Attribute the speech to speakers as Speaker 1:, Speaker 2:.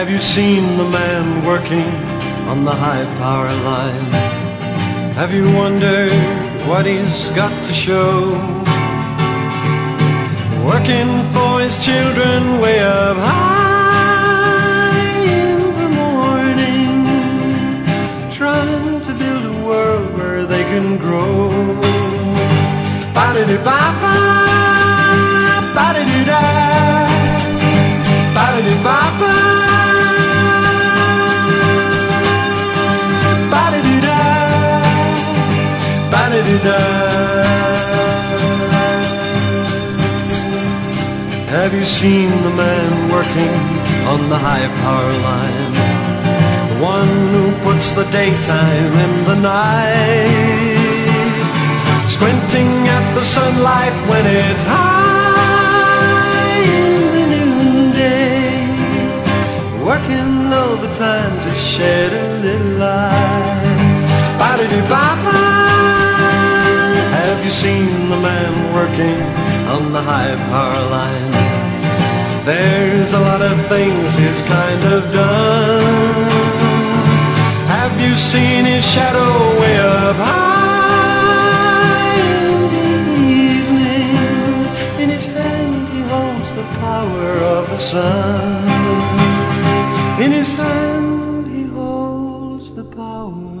Speaker 1: Have you seen the man working on the high power line? Have you wondered what he's got to show? Working for his children way up high in the morning, trying to build a world where they can grow. Ba-da-da-ba-ba, Have you seen the man working on the high power line? The one who puts the daytime in the night, squinting at the sunlight when it's high in the noonday, working all the time to shed a little light. Ba-da-dee-ba-ba. Seen the man working on the high power line? There's a lot of things he's kind of done. Have you seen his shadow way up high in the evening? In his hand he holds the power of the sun. In his hand he holds the power